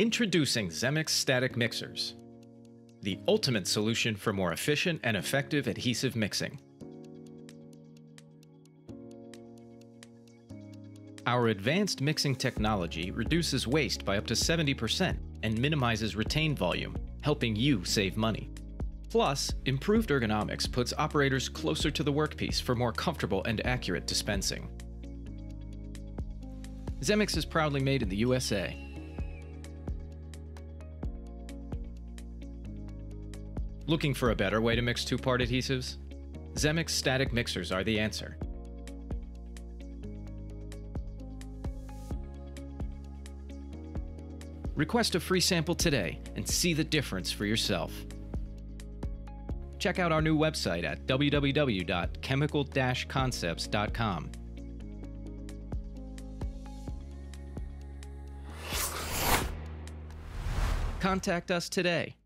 Introducing Xemex Static Mixers, the ultimate solution for more efficient and effective adhesive mixing. Our advanced mixing technology reduces waste by up to 70% and minimizes retained volume, helping you save money. Plus, improved ergonomics puts operators closer to the workpiece for more comfortable and accurate dispensing. Xemex is proudly made in the USA. Looking for a better way to mix two-part adhesives? Xemex static mixers are the answer. Request a free sample today and see the difference for yourself. Check out our new website at www.chemical-concepts.com. Contact us today